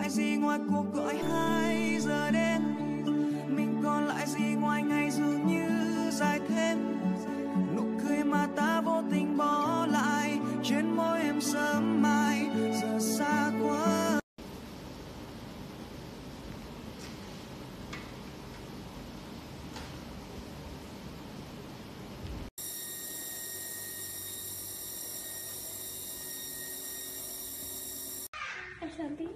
lại gì ngoài cuộc gọi hai giờ đêm? Mình còn lại gì ngoài ngày dường như dài thêm? Nụ cười mà ta vô tình bỏ lại trên môi em sớm I'm.